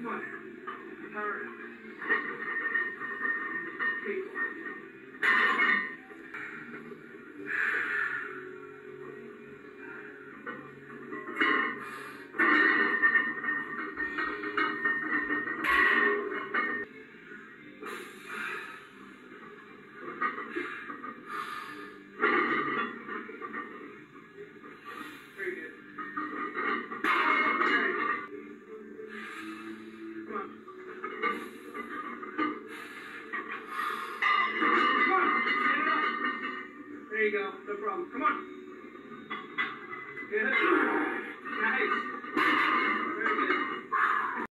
Come on. Hurry. People. There you go. No problem. Come on. Yeah.